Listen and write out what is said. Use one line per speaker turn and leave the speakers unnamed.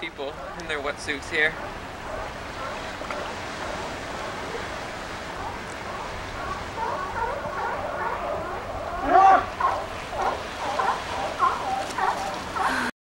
people in their wetsuits here.